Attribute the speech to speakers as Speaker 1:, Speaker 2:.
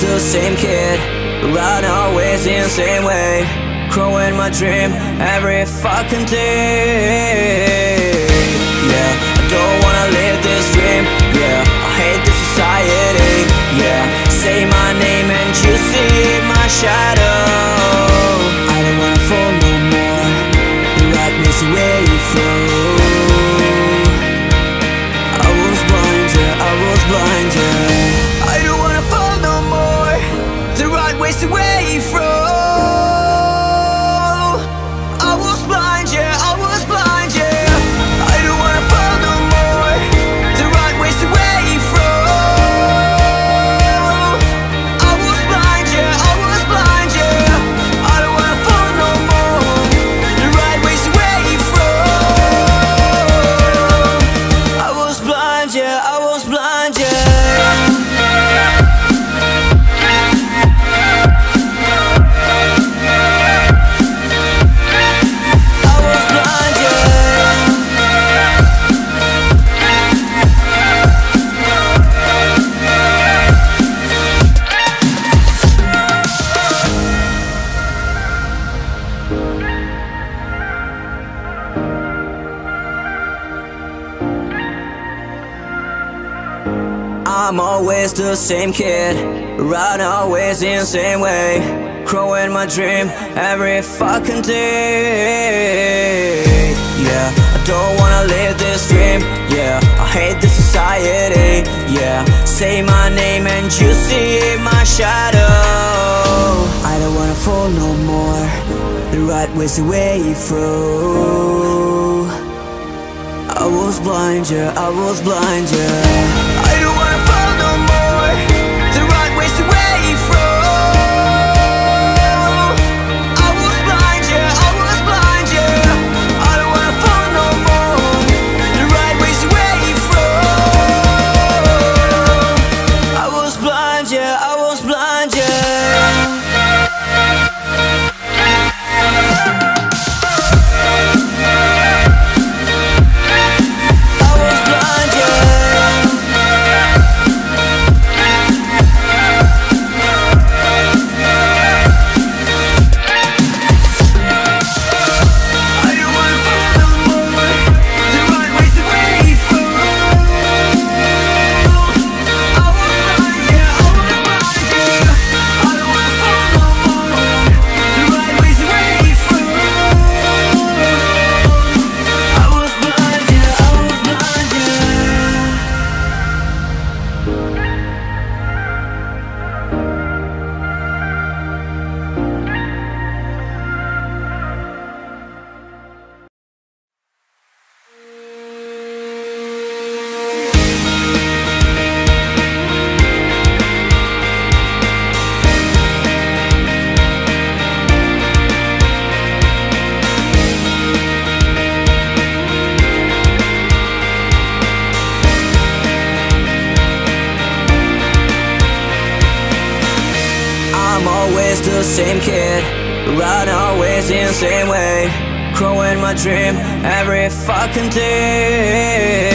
Speaker 1: the same kid. Run always in the same way. Growing my dream every fucking day. Yeah, I don't wanna live this dream. Yeah, I hate this society. Yeah, say my name and you see my shadow. I don't wanna fall no more. The right makes I'm always the same kid. Run always in the same way. Growing my dream every fucking day. Yeah, I don't wanna live this dream. Yeah, I hate the society. Yeah, say my name and you see my shadow. I don't wanna fall no more. The right way's the way through. I was blind, yeah, I was blind, yeah. I don't wanna I'm always the same kid. Run always in the same way. Growing my dream every fucking day